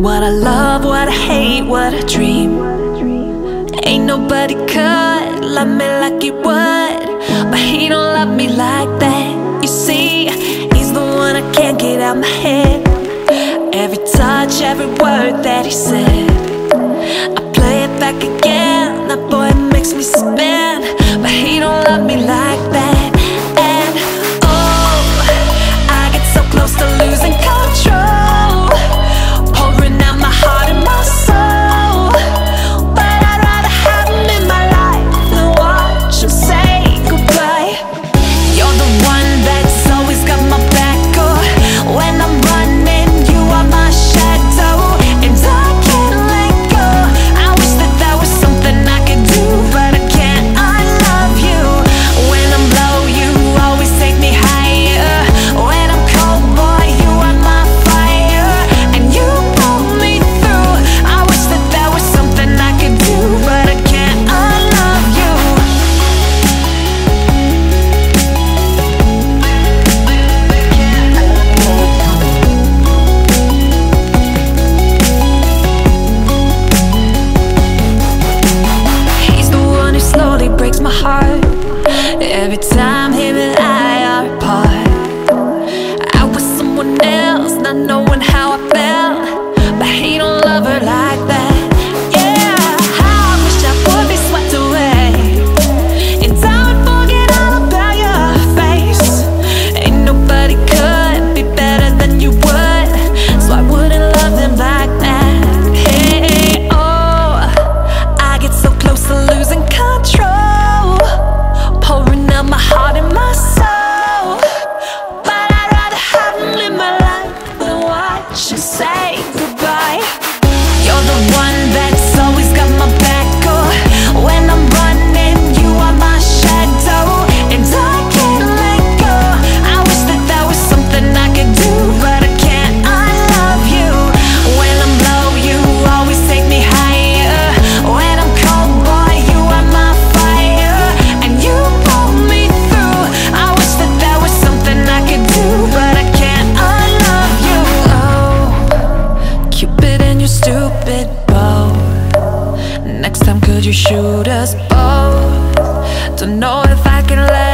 What I love, what I hate, what I dream. Ain't nobody could love me like he would But he don't love me like that. You see, he's the one I can't get out my head. Every touch, every word that he said. I play it back again That boy makes me spin But he don't you shoot us both? Don't know if I can let